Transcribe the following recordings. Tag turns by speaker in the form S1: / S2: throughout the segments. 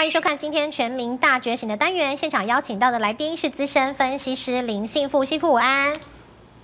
S1: 欢迎收看今天全民大觉醒的单元，现场邀请到的来宾是资深分析师林信富，幸福午安。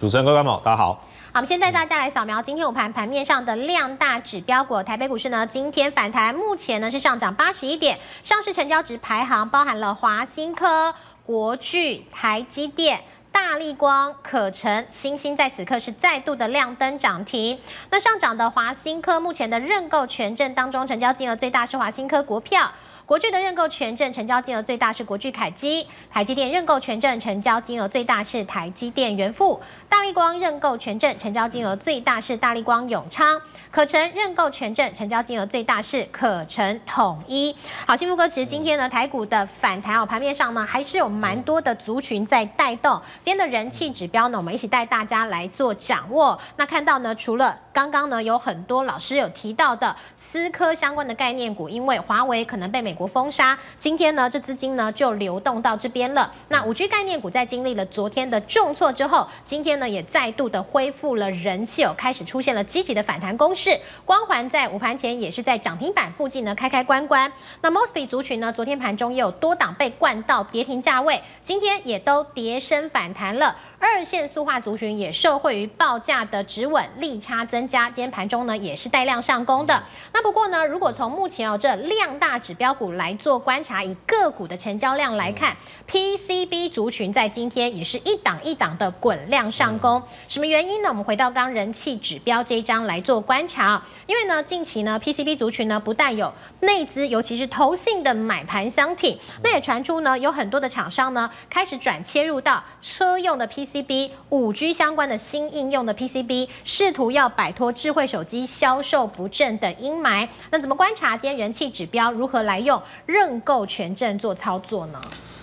S2: 主持人各位观众，大家好。
S1: 好，我们先带大家来扫描今天午盘盘面上的量大指标股。台北股市呢，今天反弹，目前呢是上涨八十一点，上市成交值排行包含了华新科、国巨、台积电。大力光、可成、星星在此刻是再度的亮灯涨停。那上涨的华新科，目前的认购权证当中，成交金额最大是华新科国票。国巨的认购权证成交金额最大是国巨凯基，台积电认购权证成交金额最大是台积电元富，大力光认购权证成交金额最大是大力光永昌，可成认购权证成交金额最大是可成统一。好，幸福哥，其实今天呢台股的反弹哦，盘面上呢还是有蛮多的族群在带动今天的人气指标呢，我们一起带大家来做掌握。那看到呢，除了刚刚呢有很多老师有提到的思科相关的概念股，因为华为可能被美国封杀，今天呢，这资金呢就流动到这边了。那五 G 概念股在经历了昨天的重挫之后，今天呢也再度的恢复了人气哦，开始出现了积极的反弹攻势。光环在午盘前也是在涨停板附近呢开开关关。那 mostly 族群呢，昨天盘中也有多档被灌到跌停价位，今天也都跌升反弹了。二线塑化族群也受惠于报价的止稳，利差增加。今天盘中呢也是带量上攻的。那不过呢，如果从目前哦这量大指标股来做观察，以个股的成交量来看，PCB 族群在今天也是一档一档的滚量上攻。什么原因呢？我们回到刚人气指标这一张来做观察。因为呢，近期呢 PCB 族群呢不但有内资，尤其是投信的买盘相挺，那也传出呢有很多的厂商呢开始转切入到车用的 P。PCB 五 G 相关的新应用的 PCB，试图要摆脱智慧手机销售不振的阴霾。那怎么观察今天人气指标如何来用认购权证做操作呢？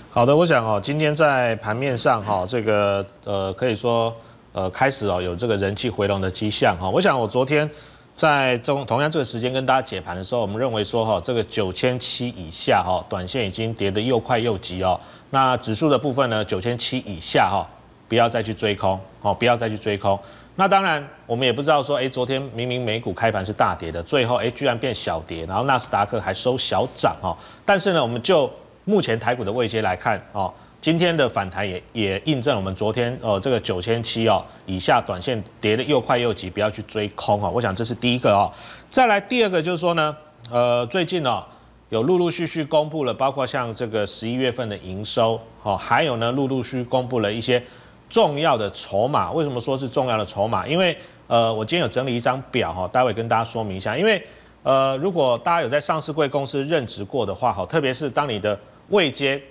S2: 好的，我想哦，今天在盘面上哈，这个呃可以说呃开始哦有这个人气回笼的迹象哈。我想我昨天在中同样这个时间跟大家解盘的时候，我们认为说哈这个九千七以下哈，短线已经跌得又快又急哦。那指数的部分呢，九千七以下哈。不要再去追空哦！不要再去追空。那当然，我们也不知道说，哎，昨天明明美股开盘是大跌的，最后哎居然变小跌，然后纳斯达克还收小涨哦。但是呢，我们就目前台股的位阶来看哦，今天的反弹也也印证我们昨天呃这个九千七哦以下短线跌的又快又急，不要去追空哦。我想这是第一个哦。再来第二个就是说呢，呃，最近哦有陆陆续续公布了，包括像这个十一月份的营收哦，还有呢陆陆续续公布了一些。重要的筹码，为什么说是重要的筹码？因为呃，我今天有整理一张表哈，待会跟大家说明一下。因为呃，如果大家有在上市贵公司任职过的话哈，特别是当你的位阶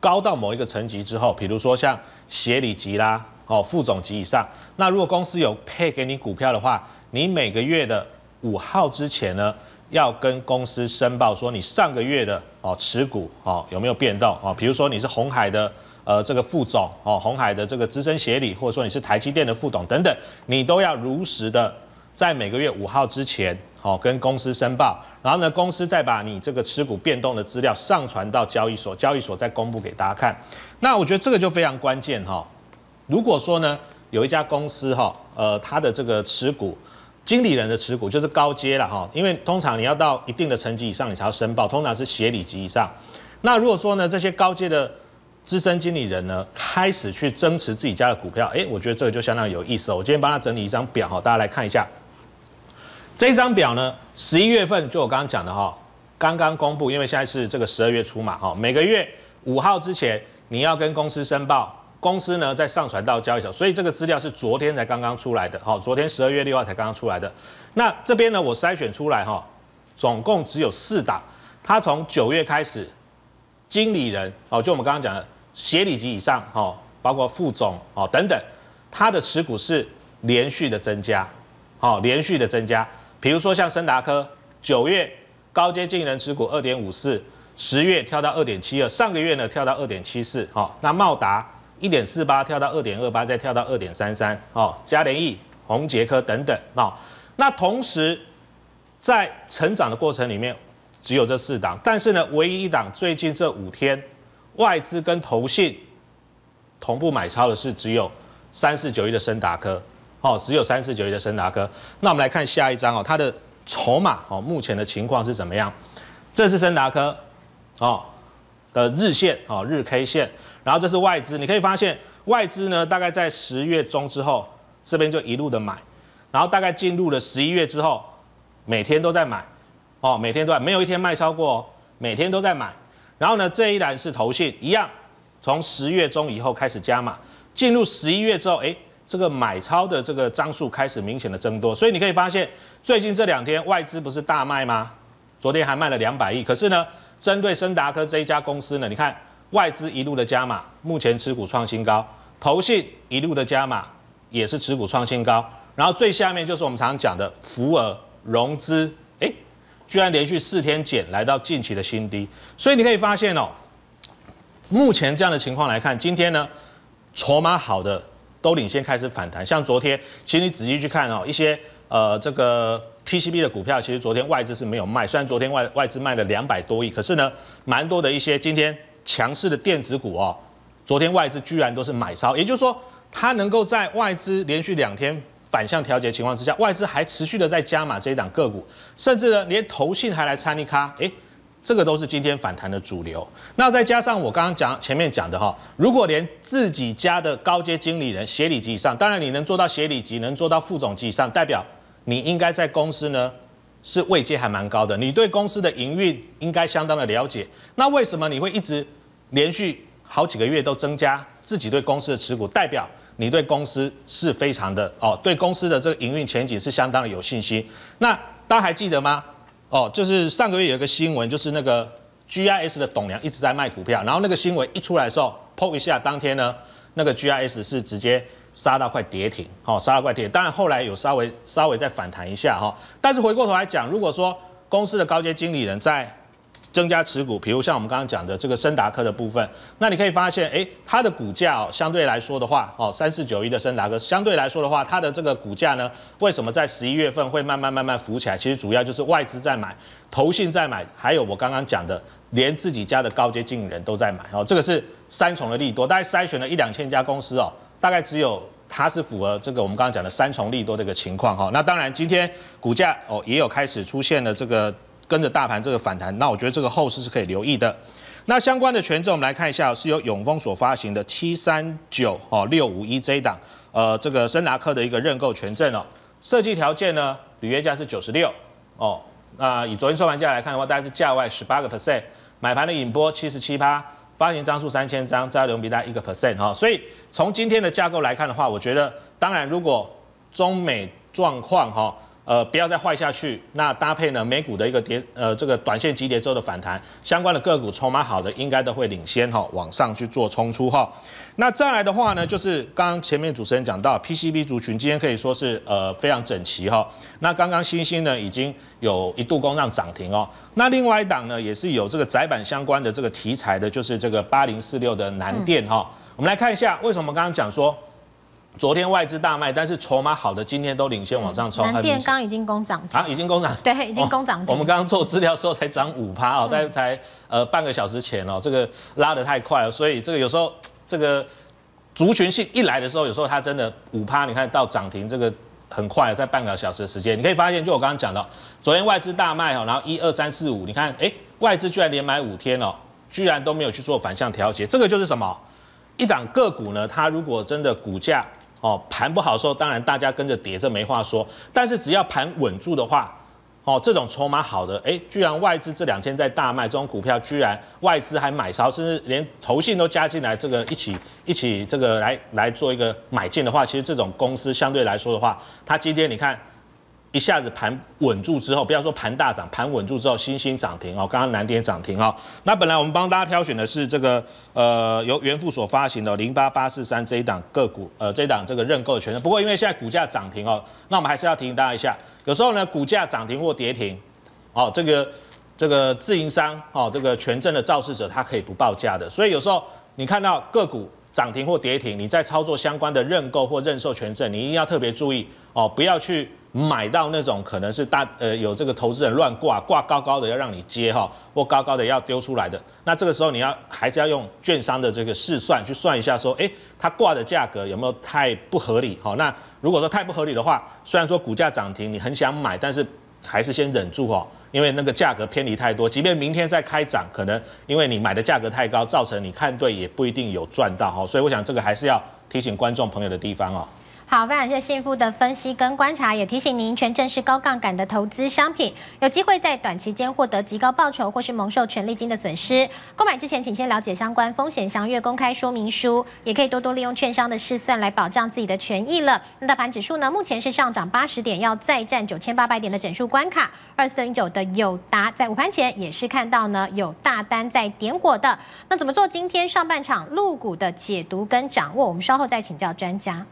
S2: 高到某一个层级之后，比如说像协理级啦，哦，副总级以上，那如果公司有配给你股票的话，你每个月的五号之前呢，要跟公司申报说你上个月的哦持股哦有没有变动哦，比如说你是红海的。呃，这个副总哦，红海的这个资深协理，或者说你是台积电的副总等等，你都要如实的在每个月五号之前，哦，跟公司申报，然后呢，公司再把你这个持股变动的资料上传到交易所，交易所再公布给大家看。那我觉得这个就非常关键哈。如果说呢，有一家公司哈，呃，它的这个持股，经理人的持股就是高阶了哈，因为通常你要到一定的层级以上，你才要申报，通常是协理级以上。那如果说呢，这些高阶的资深经理人呢，开始去增持自己家的股票，哎，我觉得这个就相当有意思。我今天帮他整理一张表哈，大家来看一下。这张表呢，十一月份就我刚刚讲的哈，刚刚公布，因为现在是这个十二月初嘛哈，每个月五号之前你要跟公司申报，公司呢再上传到交易所，所以这个资料是昨天才刚刚出来的好，昨天十二月六号才刚刚出来的。那这边呢，我筛选出来哈，总共只有四档，它从九月开始，经理人哦，就我们刚刚讲的。协理级以上，哦，包括副总，哦等等，它的持股是连续的增加，哦，连续的增加。比如说像森达科，九月高阶经理人持股二点五四，十月跳到二点七二，上个月呢跳到二点七四，好，那茂达一点四八跳到二点二八，再跳到二点三三，哦，嘉联益、宏杰科等等，哦，那同时在成长的过程里面，只有这四档，但是呢，唯一一档最近这五天。外资跟投信同步买超的是只有三四九亿的深达科，哦，只有三四九亿的深达科。那我们来看下一张哦，它的筹码哦，目前的情况是怎么样？这是深达科，哦的日线哦日 K 线，然后这是外资，你可以发现外资呢大概在十月中之后，这边就一路的买，然后大概进入了十一月之后，每天都在买，哦每天都在，没有一天卖超过，每天都在买，然后呢这一栏是投信一样，从十月中以后开始加码，进入十一月之后，哎这个买超的这个张数开始明显的增多，所以你可以发现最近这两天外资不是大卖吗？昨天还卖了两百亿，可是呢？针对森达科这一家公司呢，你看外资一路的加码，目前持股创新高，投信一路的加码也是持股创新高，然后最下面就是我们常常讲的福尔融资，哎，居然连续四天减来到近期的新低，所以你可以发现哦，目前这样的情况来看，今天呢筹码好的都领先开始反弹，像昨天，其实你仔细去看哦，一些呃这个。PCB 的股票其实昨天外资是没有卖，虽然昨天外外资卖了两百多亿，可是呢，蛮多的一些今天强势的电子股哦，昨天外资居然都是买超，也就是说，它能够在外资连续两天反向调节情况之下，外资还持续的在加码这一档个股，甚至呢，连投信还来参与咖，哎，这个都是今天反弹的主流。那再加上我刚刚讲前面讲的哈，如果连自己家的高阶经理人协理级以上，当然你能做到协理级，能做到副总级以上，代表。你应该在公司呢，是位阶还蛮高的，你对公司的营运应该相当的了解。那为什么你会一直连续好几个月都增加自己对公司的持股？代表你对公司是非常的哦，对公司的这个营运前景是相当的有信心。那大家还记得吗？哦，就是上个月有一个新闻，就是那个 GIS 的董娘一直在卖股票，然后那个新闻一出来的时候，PO 一下，当天呢，那个 GIS 是直接。杀到快跌停，好，杀到快跌，当然后来有稍微稍微再反弹一下哈，但是回过头来讲，如果说公司的高阶经理人在增加持股，比如像我们刚刚讲的这个森达科的部分，那你可以发现，哎，它的股价哦，相对来说的话，哦，三四九一的森达科相对来说的话，它的这个股价呢，为什么在十一月份会慢慢慢慢浮起来？其实主要就是外资在买，投信在买，还有我刚刚讲的，连自己家的高阶经理人都在买，哦，这个是三重的利多，大概筛选了一两千家公司哦。大概只有它是符合这个我们刚刚讲的三重利多的一个情况哈。那当然今天股价哦也有开始出现了这个跟着大盘这个反弹，那我觉得这个后市是可以留意的。那相关的权证我们来看一下，是由永丰所发行的七三九哦六五一 J 档，呃这个森达克的一个认购权证哦。设计条件呢，履约价是九十六哦。那以昨天收盘价来看的话，大概是价外十八个 percent，买盘的引波七十七趴。发行张数三千张，再流比大一个 percent 哈，所以从今天的架构来看的话，我觉得当然如果中美状况哈。呃，不要再坏下去。那搭配呢，美股的一个跌，呃，这个短线急跌之后的反弹，相关的个股筹码好的，应该都会领先哈，往上去做冲出哈。那再来的话呢，就是刚刚前面主持人讲到 PCB 族群，今天可以说是呃非常整齐哈。那刚刚星星呢，已经有一度攻上涨停哦。那另外一档呢，也是有这个窄板相关的这个题材的，就是这个八零四六的南电哈。我们来看一下，为什么刚刚讲说。昨天外资大卖，但是筹码好的今天都领先往上冲。
S1: 南电刚已经攻涨
S2: 啊，已经攻涨，
S1: 对，已经攻涨。
S2: 我们刚刚做资料时候才涨五趴哦，在才呃半个小时前哦，这个拉得太快了，所以这个有时候这个族群性一来的时候，有时候它真的五趴，你看到涨停这个很快，在半个小时的时间，你可以发现，就我刚刚讲到，昨天外资大卖哦，然后一二三四五，你看，哎，外资居然连买五天哦，居然都没有去做反向调节，这个就是什么？一档个股呢，它如果真的股价哦，盘不好的时候，当然大家跟着跌，这没话说。但是只要盘稳住的话，哦，这种筹码好的，哎，居然外资这两天在大卖，这种股票居然外资还买超，甚至连投信都加进来，这个一起一起这个来来做一个买进的话，其实这种公司相对来说的话，它今天你看。一下子盘稳住之后，不要说盘大涨，盘稳住之后，新兴涨停哦。刚刚南点涨停哦。那本来我们帮大家挑选的是这个呃由元富所发行的零八八四三这一档个股，呃这一档这个认购的权证。不过因为现在股价涨停哦，那我们还是要提醒大家一下，有时候呢股价涨停或跌停，哦这个这个自营商哦这个权证的肇事者他可以不报价的，所以有时候你看到个股涨停或跌停，你在操作相关的认购或认售权证，你一定要特别注意哦，不要去。买到那种可能是大呃有这个投资人乱挂挂高高的要让你接哈，或高高的要丢出来的，那这个时候你要还是要用券商的这个试算去算一下，说哎它挂的价格有没有太不合理哈？那如果说太不合理的话，虽然说股价涨停你很想买，但是还是先忍住哦，因为那个价格偏离太多，即便明天再开涨，可能因为你买的价格太高，造成你看对也不一定有赚到哈，所以我想这个还是要提醒观众朋友的地方哦。
S1: 好，非常谢谢幸福的分析跟观察，也提醒您，权证是高杠杆的投资商品，有机会在短期间获得极高报酬，或是蒙受权利金的损失。购买之前，请先了解相关风险详阅公开说明书，也可以多多利用券商的试算来保障自己的权益了。那大盘指数呢，目前是上涨八十点，要再战九千八百点的整数关卡。二四零九的友达在午盘前也是看到呢有大单在点火的。那怎么做？今天上半场陆股的解读跟掌握，我们稍后再请教专家。